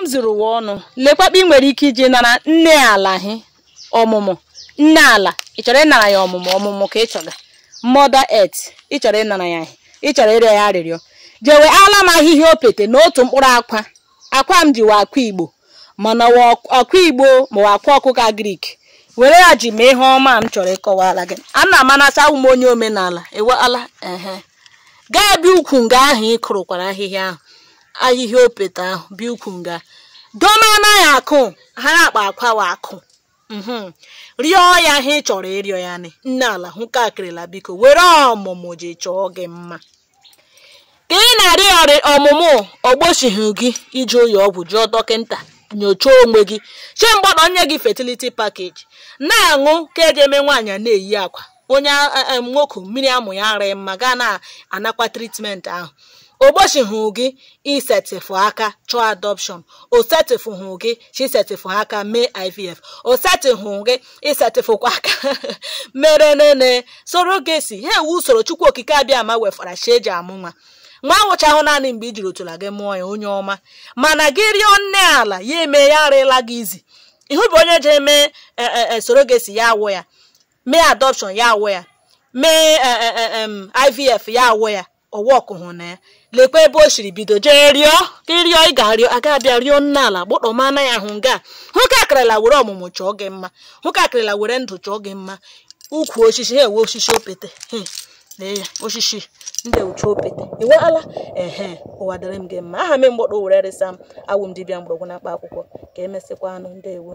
m zụrụ ụwa ọnụ lekwakpa ị nwere ike iji nara nne ala hi ọmụmụ. Nne ala ị chọrọ ịnara ya ọmụmụ ọmụmụ ka ị chọga. Mother earth ị chọrọ ịnara ya ị chọrọ ịrịọ ya arịrịọ. Jewe ala m ahịhịa opete na otu mkpụrụ akwa akwa m jiwa akwa igbo mana akwa igbo ma akwa ọkụka grik were ya ji mee ihe ọma m chọrọ ịkọwara gị. A na amanasa ụmụ onye omenala eweala ehe. Gaa bịa ukwu nga ahụ ị kụrụkwara ahịhịa ahụ. Ahịhịa opete ahụ bịa ukwu nga dome anaghị akụ ha akpa akwa wa akụ. Rịọ ya ihe ị chọrọ ịrịọ ya nị. Nne ala hụ ka akịrịla biko were ọmụmụ ji chọọ gị mma. Ka ị na-arịọ ọmụmụ ogbochighị gị ije ụlọ ọgwụ jụọ dọkịta nyochaa onwe gị. Chee mgbada onye gị fertility package. Na-aṅụ ka eji eme nwaanyị na-eyi akwa. Onye nwoke mmiri amụ ya arị mma gaa na-anakwa tritment ahụ. Ogbochighị gị isetịfụ aka chọọ adoption. O setịfụhụ gị chi setịfụ aka mee ivf o setịhụ gị isetịfụkwa aka. Mere nene soro gị si. Ha ewu usoro chukwu okike abịa ma wefara chi eji amụ nwa. Nwa nwụchahụ naanị mgbe i jiri otula gị mụọ ya onye ọma. Mana gị rịọ nne ala ya eme ya arịla gị izi. Ihu bụ onye ji eme soro gị si ya awụ ya. Mee adoption ya awụ ya. Mee ivf ya awụ ya. Ọwọkụ hụ na ya lekwa ebe o siri bido jee rịọ ka ịrịọ ị ga-arịọ aga abịa rịọ nne ala gbọtọmana ya hụ nga hụ ka akịrịla were ọmụmụ chọọ gị mma hụ ka akịrịla were ndụ chọọ gị mma. Ukwu osisi ha ewe osisi opete lee osisi ndị uche opete iweala ehe ụwa dịrị m gị mma. Aha m mgbọdọ were resa m awụ m dibịa mgbọrọgwụ na-akpa akwụkwọ ka emesịkwa anụ ewu